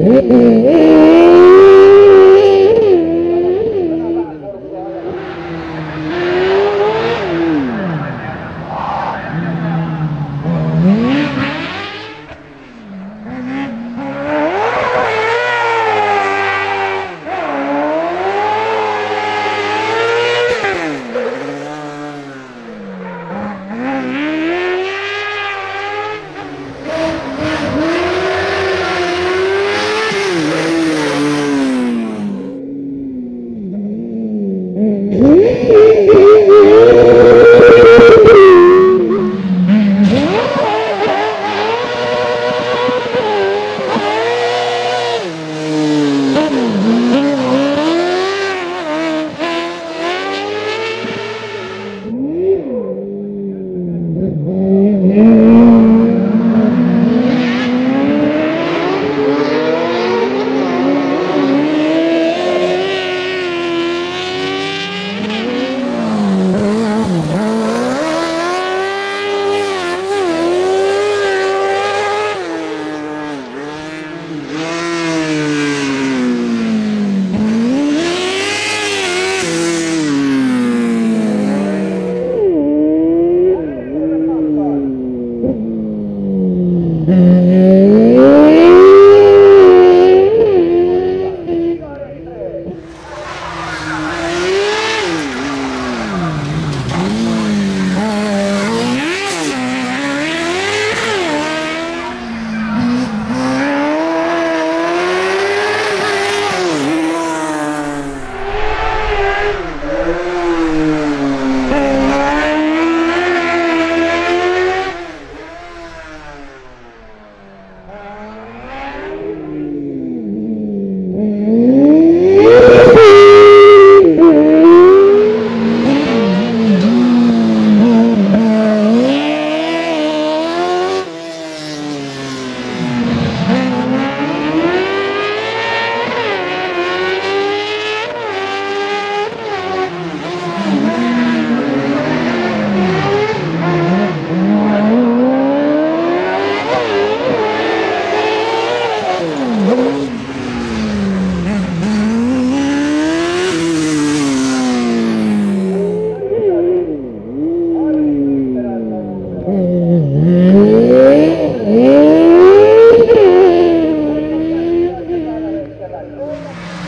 Mm-hmm. Mm-hmm. Hola.